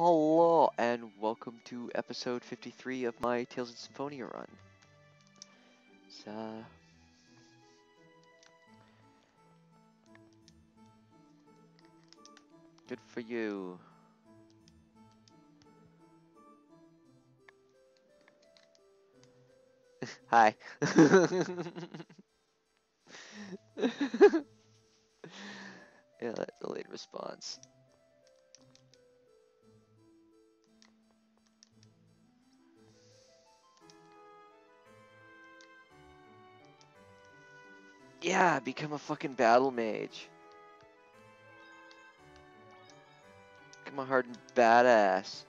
Hello and welcome to episode 53 of my Tales of Symphonia run. So, uh, good for you. Hi. yeah, delayed response. Yeah, become a fucking battle mage. Become a hardened badass.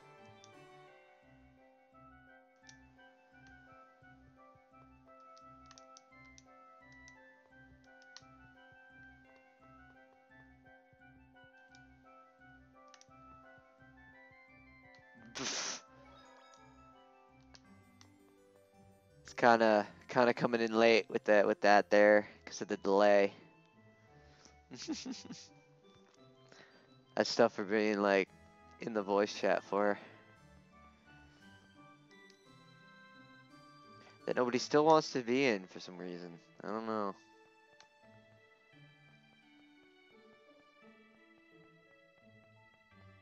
It's kind of kind of coming in late with that with that there because of the delay. That's stuff for being like in the voice chat for. That nobody still wants to be in for some reason. I don't know.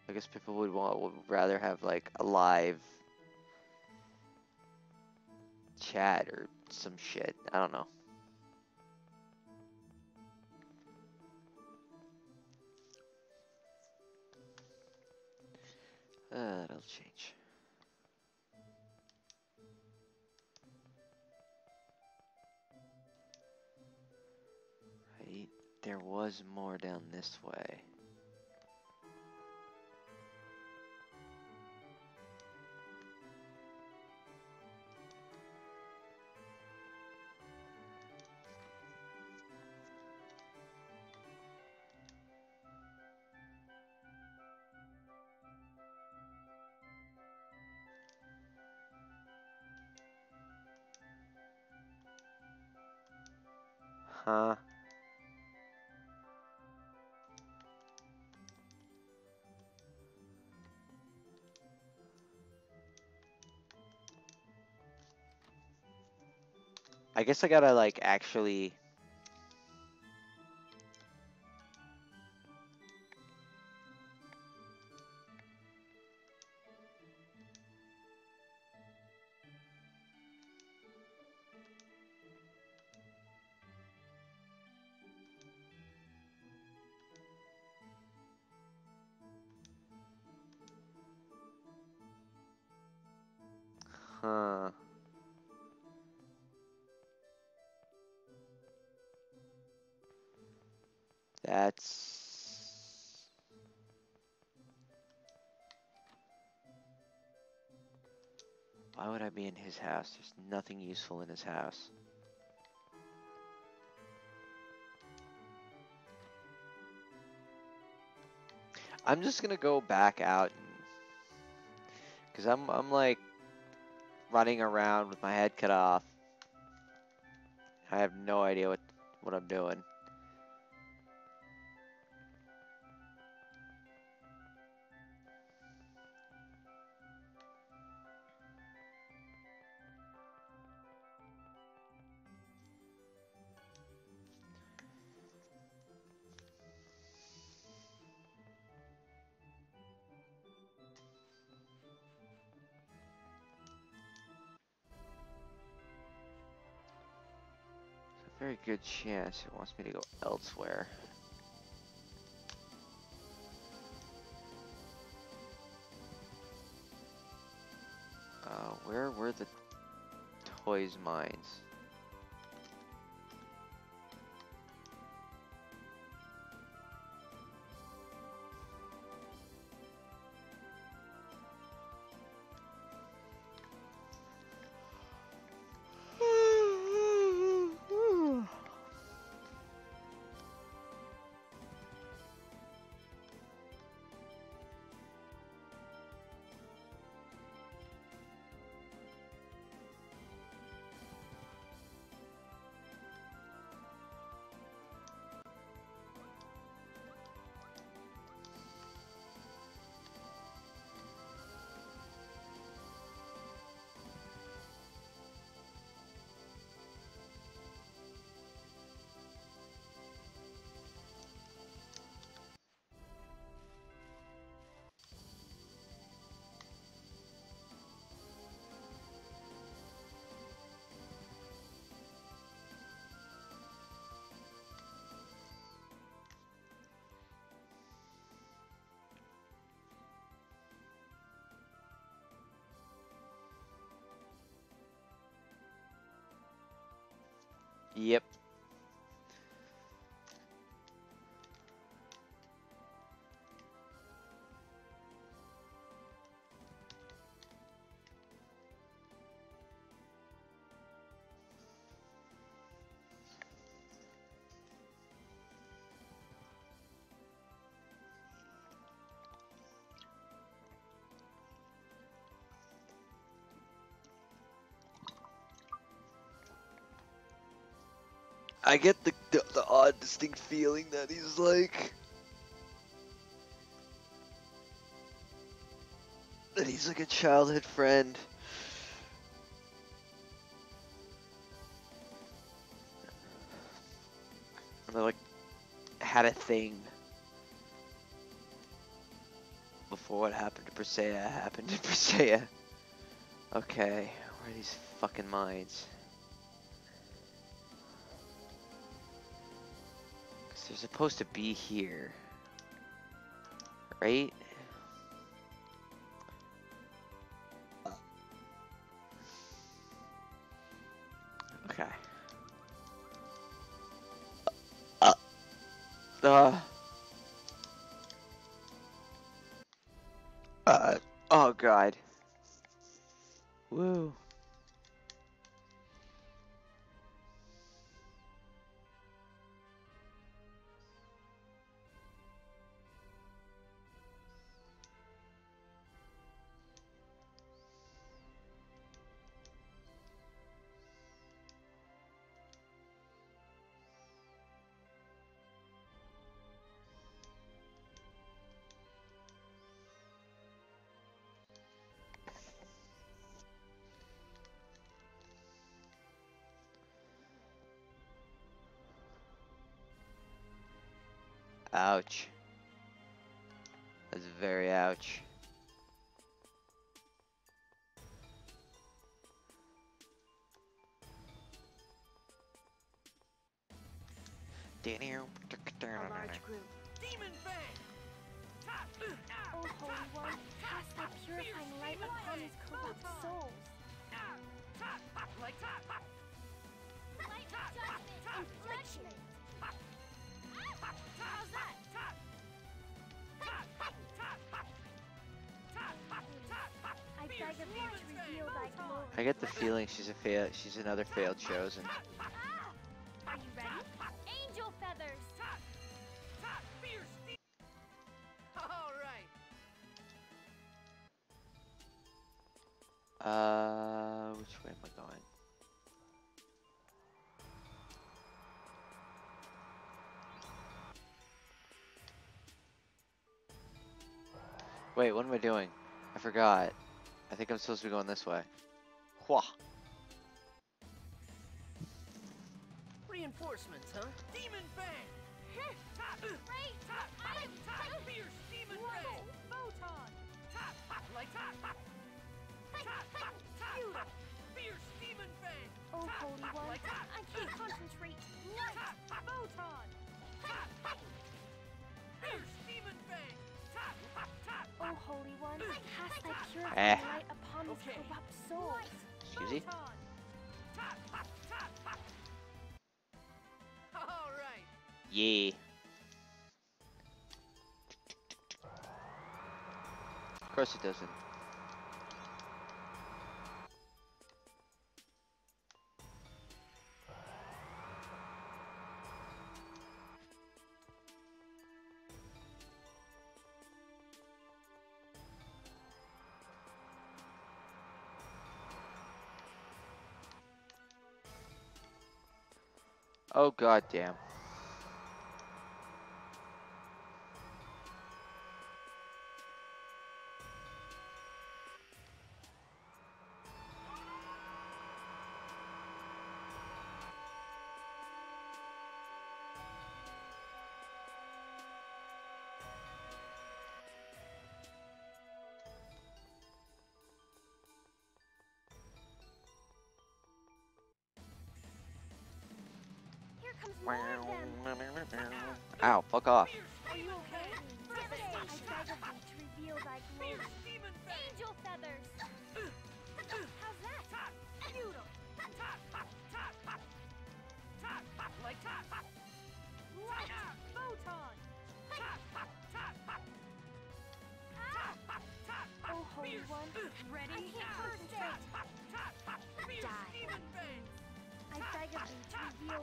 I guess people would want would rather have like a live chat or some shit. I don't know. Uh, that'll change. Right, there was more down this way. I guess I gotta like actually That's... Why would I be in his house? There's nothing useful in his house. I'm just gonna go back out and... Cause I'm, I'm like running around with my head cut off. I have no idea what what I'm doing. Very good chance it wants me to go elsewhere. Uh, where were the toys mines? Yep. I get the, the the odd, distinct feeling that he's like that he's like a childhood friend. They like had a thing before what happened to Presea happened to Presea. Okay, where are these fucking mines? They're supposed to be here. Right? Okay. Uh. Uh. Uh. Oh god. Ouch. That's very ouch. A large group. Demon Fang! O Holy One, cast thy purifying light upon these corrupt souls. Like Light of judgment, infliction. I get the feeling she's a fail. She's another failed chosen. Are you ready? Angel feathers. Alright! Uh, which Wait, what am I doing? I forgot. I think I'm supposed to be going this way. Wha. Reinforcements, huh? Demon Fang! Great. Fierce Demon Whoa. Fang! Photon. Like Beautiful. Fierce Demon Fang! O Holy One, I can't concentrate. Light. Photon. Eh. light upon these Okay. corrupt souls. Excuse me? Yeah. Of course it doesn't. Oh god damn. Ow, fuck off. Are you okay? I beg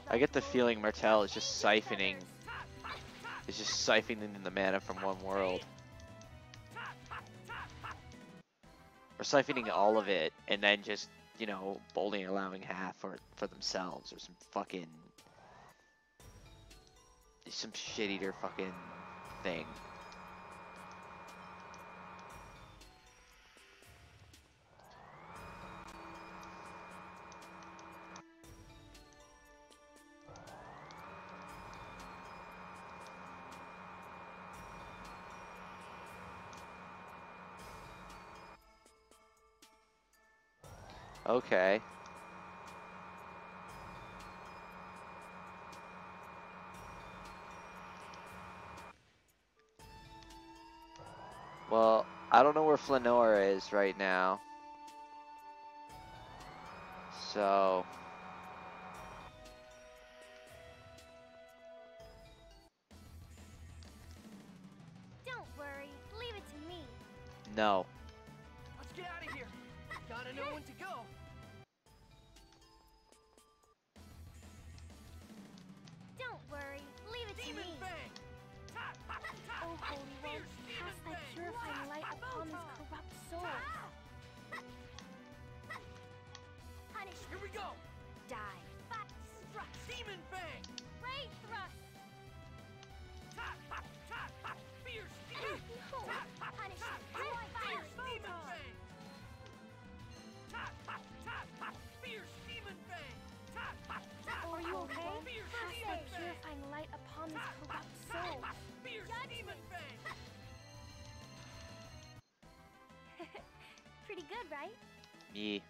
I get the feeling Martel is just siphoning, is just siphoning in the mana from one world. Or siphoning all of it, and then just, you know, bolding allowing half for, for themselves, or some fucking... Some shit-eater fucking thing. Okay. Well, I don't know where Flanora is right now. So. Don't worry, leave it to me. No. Corrupt Me.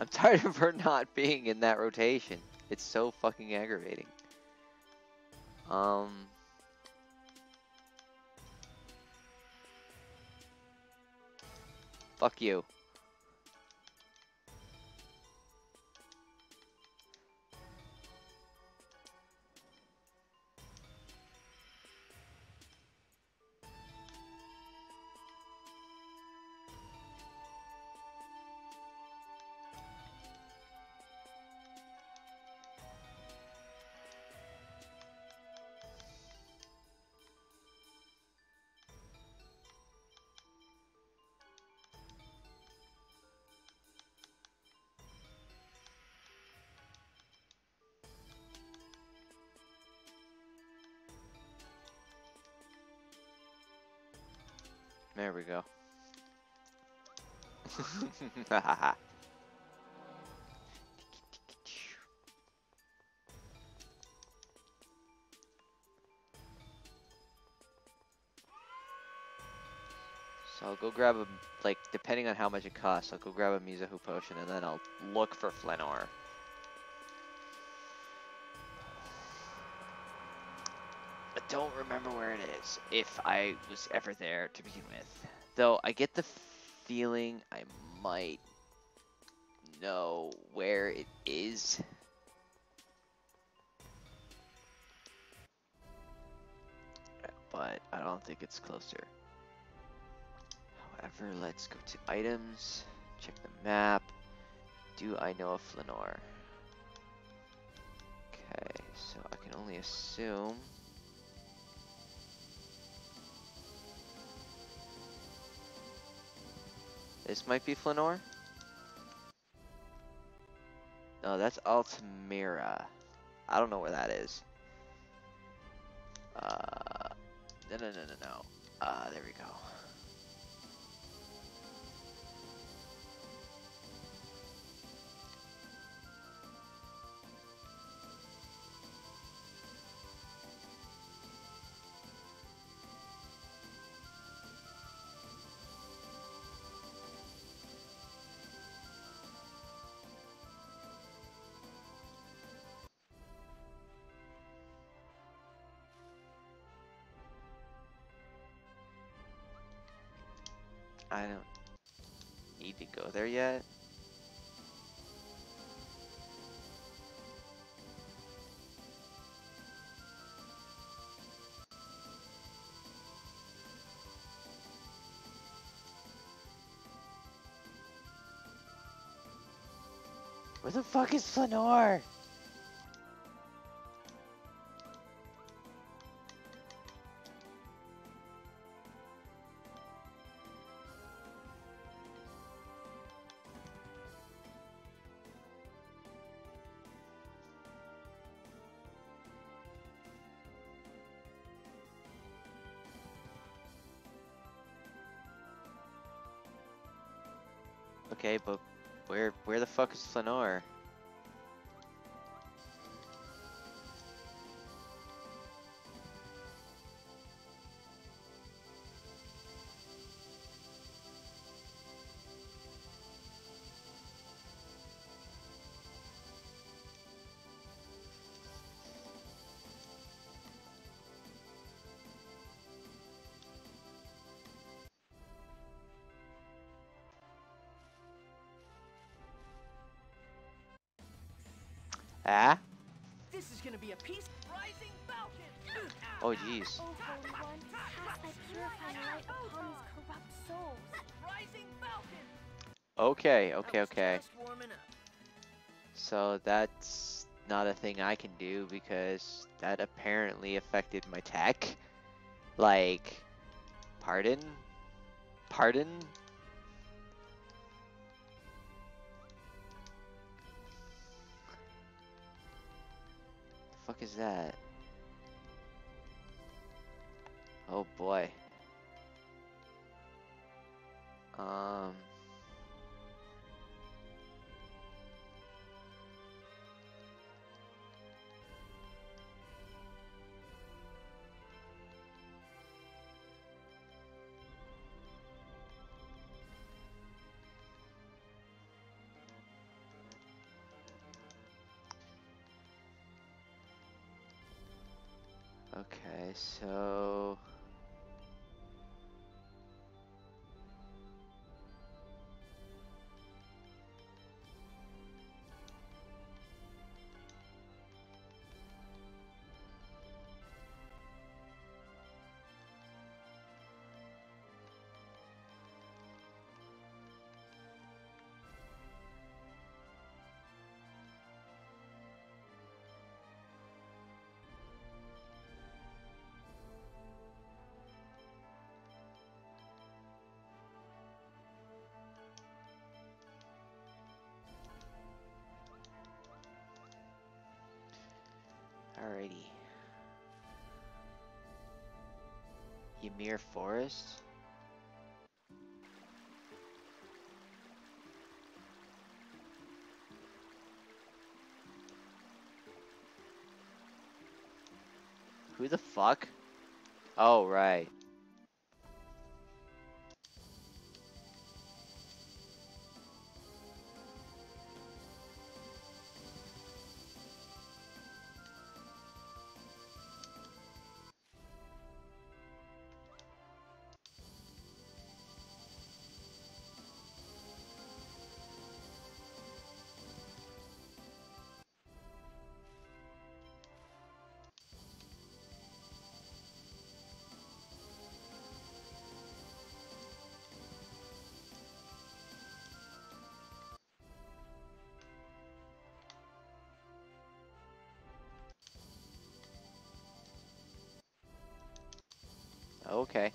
I'm tired of her not being in that rotation. It's so fucking aggravating. Um. Fuck you. There we go. so I'll go grab a, like, depending on how much it costs, I'll go grab a Mizahu potion and then I'll look for Flanoir. Remember where it is, if I was ever there to begin with. Though I get the feeling I might know where it is. But I don't think it's closer. However, let's go to items, check the map. Do I know a Flanoir? Okay, so I can only assume. This might be Flanoir. No, that's Altamira. I don't know where that is. Uh, no, no, no, no, no. Uh, there we go. I don't need to go there yet. Where the fuck is Flanoir? Okay, but where where the fuck is Flanoir? Ah? This is gonna be a piece. Rising Falcon. Oh jeez. O Holy One, cast thy purifying light upon these corrupt souls. Rising Falcon. Okay, okay, okay. just warming up. So that's not a thing I can do because that apparently affected my tech. Like, pardon? Pardon? Fuck is that? Oh boy. Um. So Ymir Forest? Who the fuck? Oh, right. Okay.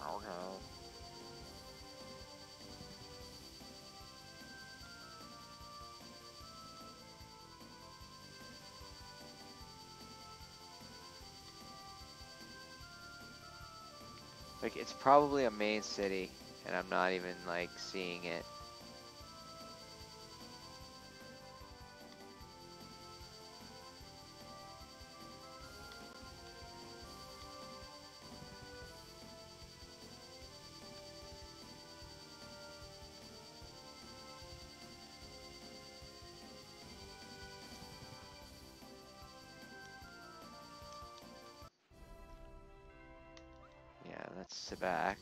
Okay. Like, it's probably a main city, and I'm not even, like, seeing it. gets back.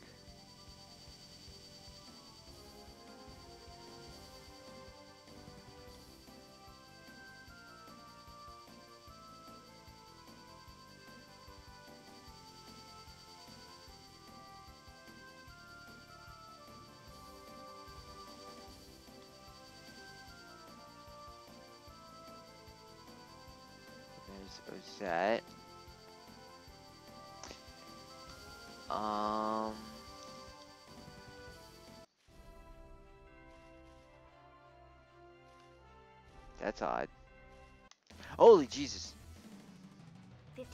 There's Ozette. That's odd. Holy Jesus. 50%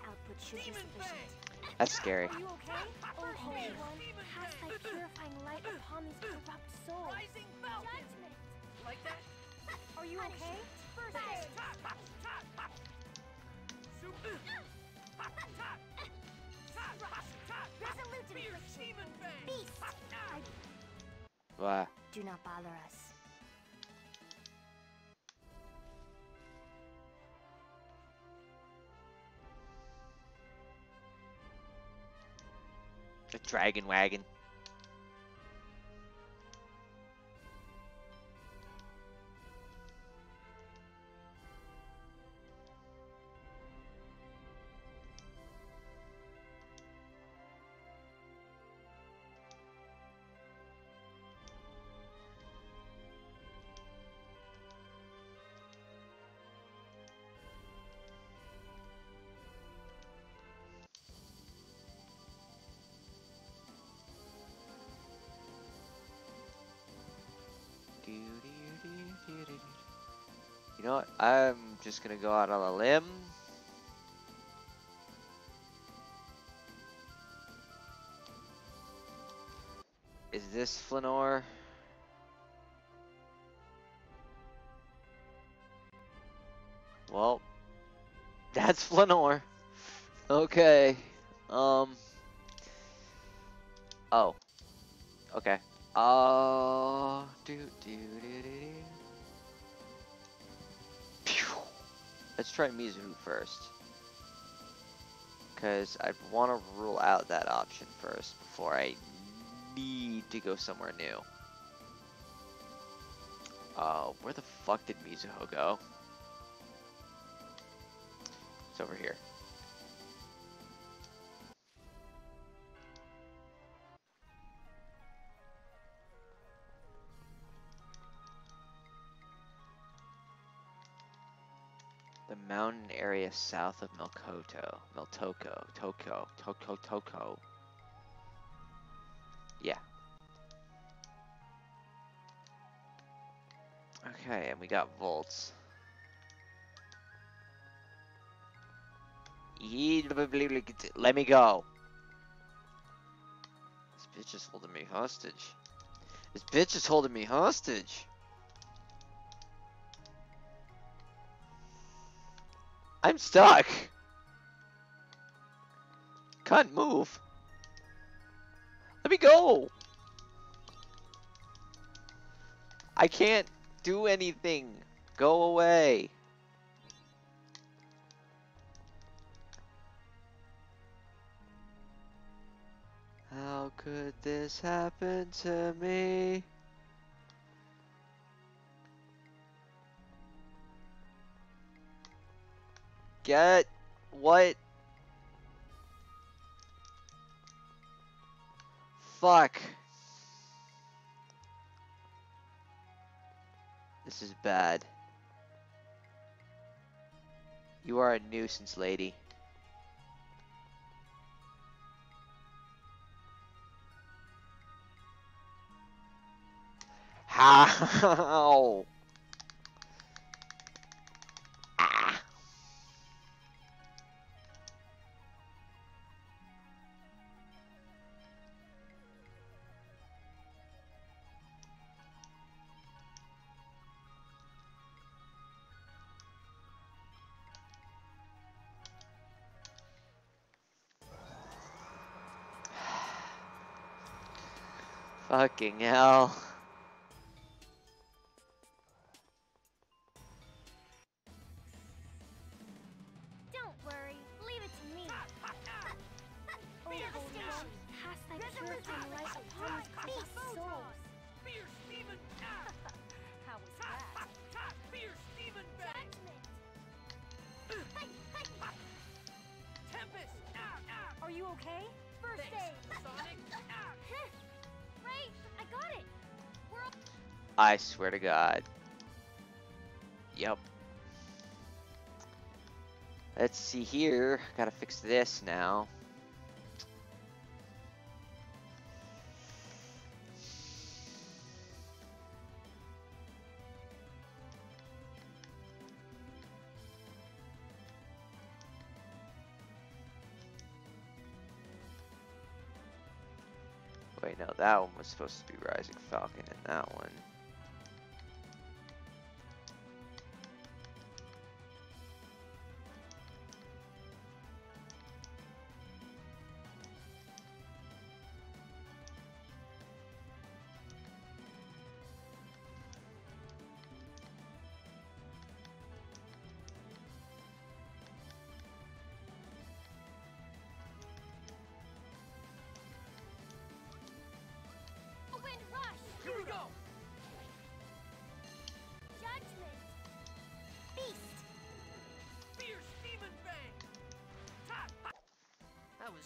output should be sufficient. Fang! That's scary. Are you okay? Oh, Holy One, cast thy purifying light upon these corrupt souls. Rising Judgment! Like that? Are you okay? First aid! Super. Resolute infliction! Beast! I Wow. do not bother us. The dragon wagon. Know? I'm just gonna go out on a limb. Is this Flanoir? Well, that's Flanoir. Okay. Um. Oh. Okay. Uh. Do do do do do. Let's try Mizuho first. Because I'd want to rule out that option first before I need to go somewhere new. Uh, where the fuck did Mizuho go? It's over here. Mountain area south of Melkoto. Meltoko. Toko. Toko Toko. Yeah. Okay, and we got volts. Let me go. This bitch is holding me hostage. This bitch is holding me hostage. I'm stuck. Can't move. Let me go. I can't do anything. Go away. How could this happen to me? Get what? Fuck. This is bad. You are a nuisance, lady. How? Fucking hell. I swear to God. Yep. Let's see here. Gotta fix this now. Wait, no, that one was supposed to be Rising Falcon and that one.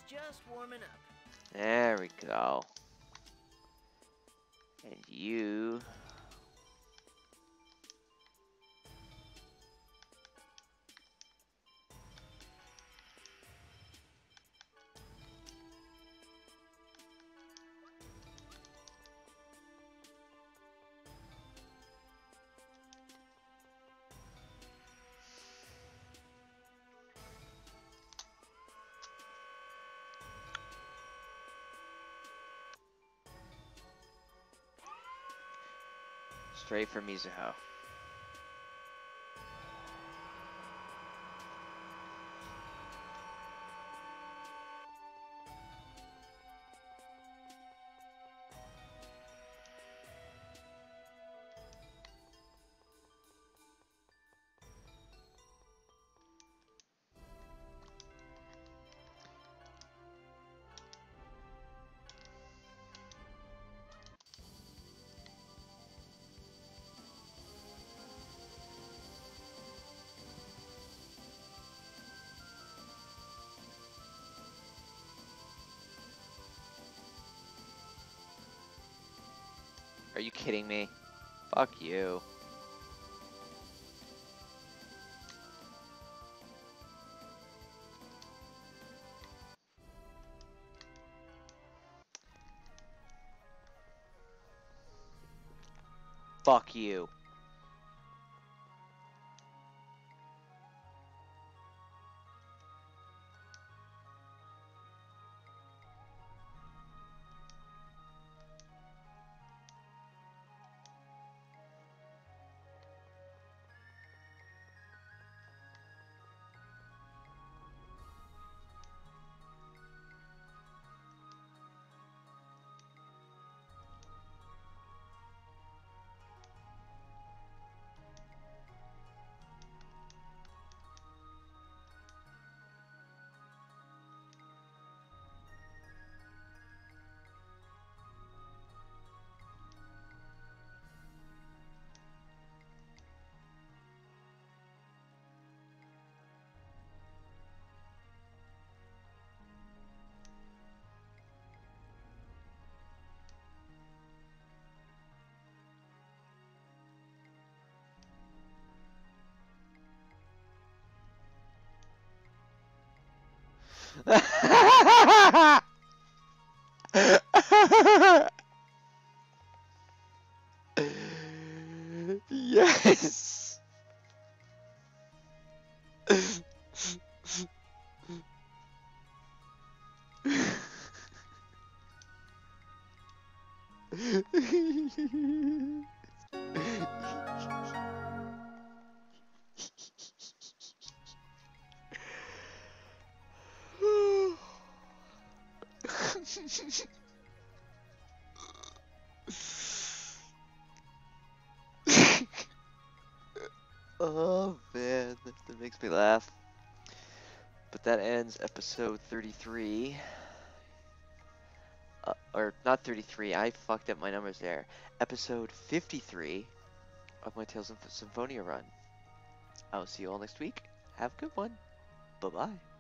Just warming up. There we go. And you. Straight for Mizuho. Are you kidding me? Fuck you. Fuck you. But that ends episode 33. Uh, or not 33, I fucked up my numbers there. Episode 53 of my Tales of Symphonia run. I will see you all next week. Have a good one. Bye bye.